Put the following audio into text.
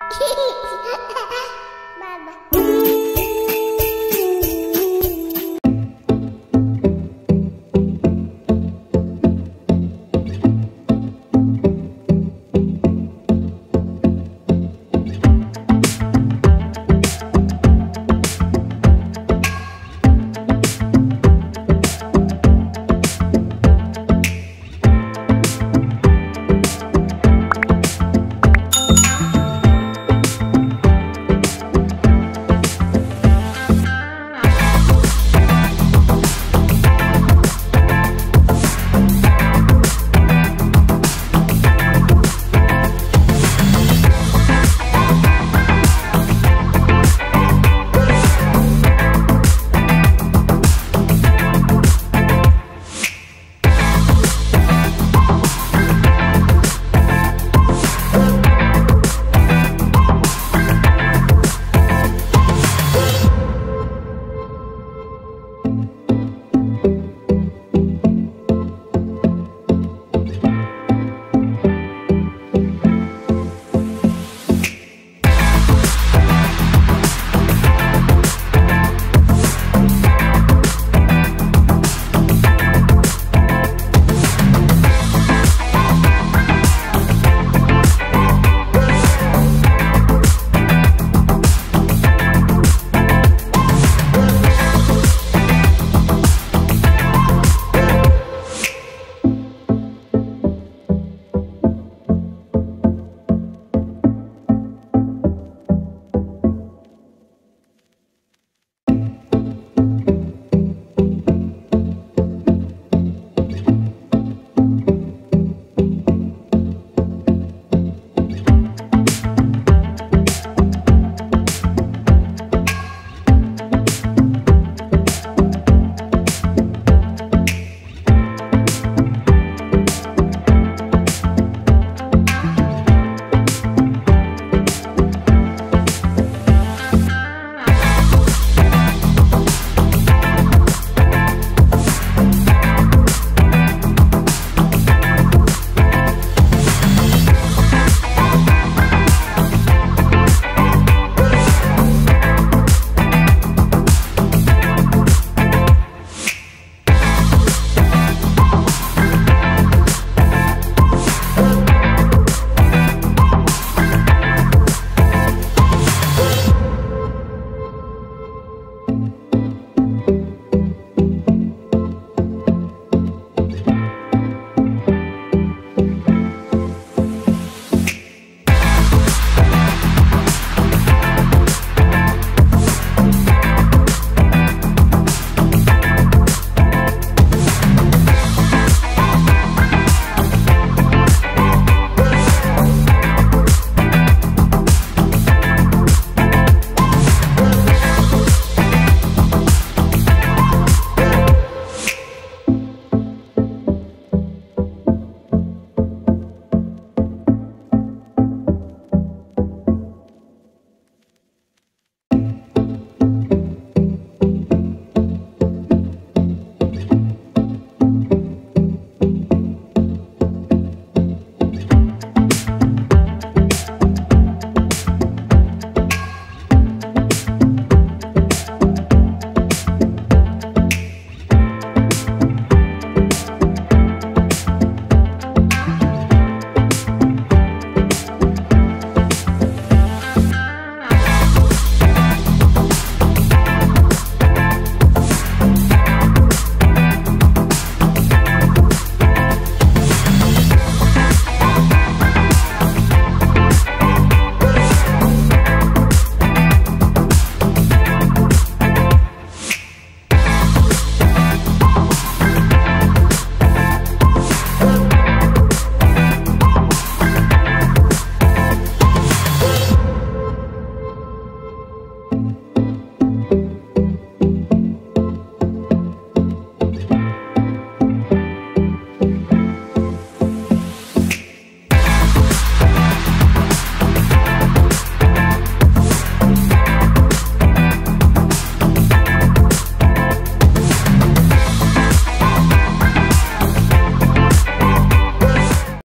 Bye bye.